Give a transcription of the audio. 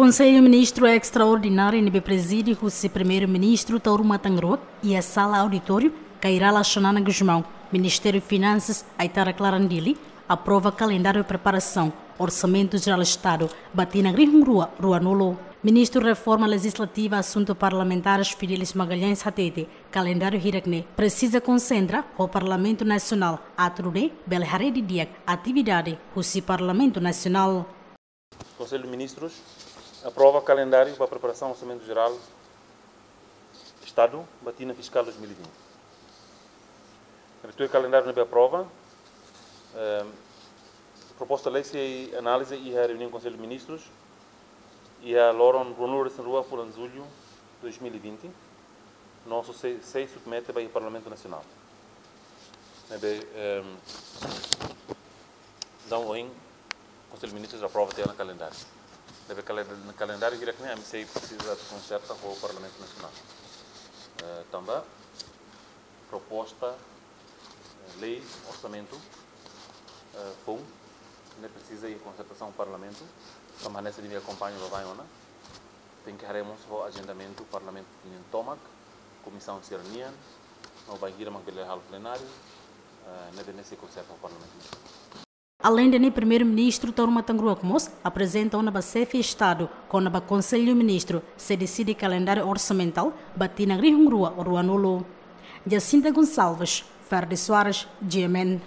Conselho Ministro Extraordinário NB preside o Primeiro-Ministro Tauro Matangroa e a sala auditório Cairala Xanana Guzmão, Ministério de Finanças Aitara Clarandili, aprova calendário de preparação, Orçamento Geral do Estado, Batina Rua, Rua Nulo. Ministro Reforma Legislativa Assunto Parlamentares Fidelis Magalhães Hatete, calendário Hirakne, precisa concentra o Parlamento Nacional, Atrude, Belhare de Diak, atividade, o Parlamento Nacional. Conselho de Ministros aprova calendário para a preparação do Orçamento Geral Estado, Batina Fiscal 2020. O calendário não aprova. Eh, proposta lei se análise e a reunião do Conselho de Ministros e a Loron Ronur Rua por julho 2020. Nosso sei submete para o Parlamento Nacional. Então, o Conselho de Ministros aprova ter no calendário. Deve calendário que a MCI precisa de concerta com o Parlamento Nacional. Uh, também proposta, lei, orçamento, uh, pum, não precisa de concertação do Parlamento kama nessa linha acompanha o Vaiona, tem que haremos o agendamento do Parlamento de Tomac, Comissão Sirnian, no Banhira Magbele Hal Plenário, na nesse concerto do Parlamento. Além de primeiro-ministro Toro Matangrua Comos, apresenta uma Bacefe Estado com o Conselho Ministro se decide calendário orçamental batina Rihungrua Ruanulo. Jacinta Gonçalves, Ferde Soares, GMN.